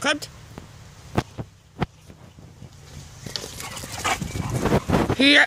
Kommt. Hier.